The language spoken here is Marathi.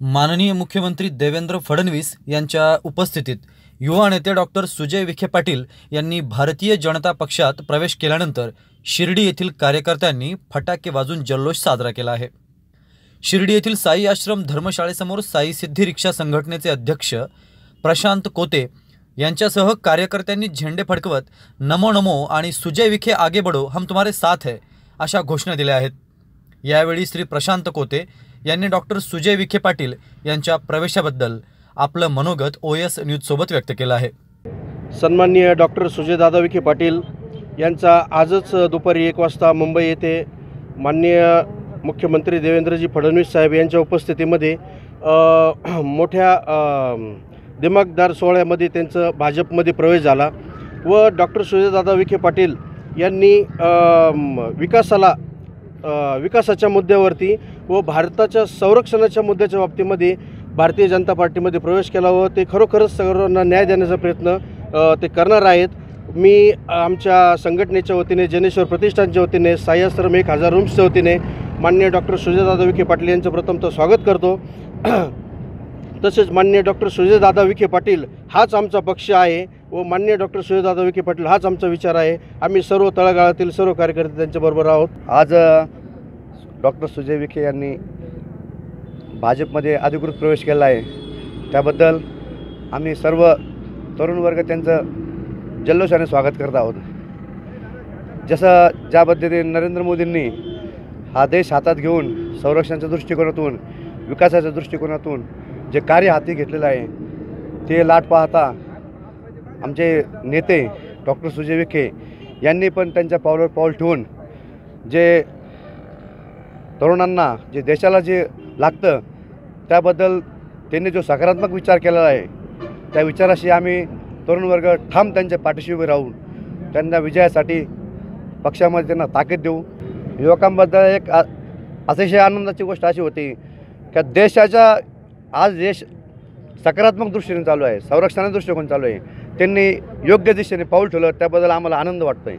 माननीय मुख्यमंत्री देवेंद्र फडणवीस यांच्या उपस्थितीत युवा नेते डॉक्टर सुजय विखे पाटील यांनी भारतीय जनता पक्षात प्रवेश केल्यानंतर शिर्डी येथील कार्यकर्त्यांनी फटाके वाजून जल्लोष साजरा केला आहे. शिर्डी येथील साई आश्रम धर्मशाळेसमोर साई सिद्धी रिक्षा संघटनेचे अध्यक्ष प्रशांत कोते यांच्यासह कार्यकर्त्यांनी झेंडे फडकवत नमो नमो आणि सुजय विखे आगे बडो हम तुम्हारे साथ है अशा घोषणा दिल्या आहेत. यावेळी श्री प्रशांत कोते यांनी डॉक्टर सुजय विखे पाटील यांच्या प्रवेशाबद्दल आपलं मनोगत ओ एस न्यूजसोबत व्यक्त केलं आहे. सन्माननीय डॉक्टर सुजयदादा विखे पाटील यांचा आजच दुपारी एक वाजता मुंबई येथे माननीय मुख्यमंत्री देवेंद्रजी फडणवीस साहेब यांच्या उपस्थितीमध्ये मोठ्या दिमागदार सोहळ्यामध्ये त्यांचं भाजपमध्ये प्रवेश झाला व डॉक्टर सुजयदादा विखे पाटील यांनी विकासाला विकासाच्या मुद्द्यावरती व भारताच्या संरक्षणाच्या मुद्द्याच्या बाबतीमध्ये भारतीय जनता पार्टीमध्ये प्रवेश केला व ते खरोखरच सर्वांना न्याय देण्याचा प्रयत्न ते करणार आहेत. मी आमच्या संघटनेच्या वतीने जनेश्वर प्रतिष्ठानच्या वतीने साई एक हजार रूम्सच्या वतीने माननीय डॉक्टर सुजयदादा विखे पाटील यांचं प्रथमतः स्वागत करतो. तसेच माननीय डॉक्टर सुजयदादा विखे पाटील हाच आमचा पक्ष आहे व माननीय डॉक्टर सुजयदादा विखे पाटील हाच आमचा विचार आहे. आम्ही सर्व तळागाळातील सर्व कार्यकर्ते त्यांच्याबरोबर आहोत. आज डॉक्टर सुजय विखे यांनी भाजपमध्ये अधिकृत प्रवेश केला आहे. त्याबद्दल आम्ही सर्व तरुण वर्ग त्यांचं जल्लोषाने स्वागत करत आहोत. जसं ज्या पद्धतीने नरेंद्र मोदींनी हा देश हातात घेऊन संरक्षणाच्या दृष्टिकोनातून विकासाच्या दृष्टिकोनातून जे कार्य हाती घेतलेलं आहे ते लाट पाहता आमचे नेते डॉक्टर सुजय विखे यांनी पण त्यांच्या पावलावर पाऊल ठेवून जे तरुणांना जे देशाला जे लागतं त्याबद्दल त्यांनी जो सकारात्मक विचार केलेला आहे त्या विचाराशी आम्ही तरुण वर्ग ठाम त्यांच्या पाठीशी उभे राहून त्यांना विजयासाठी पक्षामध्ये त्यांना ताकद देऊ. युवकांबद्दल एक अतिशय आनंदाची गोष्ट अशी होती की देशाच्या आज देश सकारात्मक दृष्टीने चालू आहे संरक्षणाच्या दृष्टिकोन चालू आहे. त्यांनी योग्य दिशेने पाऊल ठेवलं त्याबद्दल आम्हाला आनंद वाटतो आहे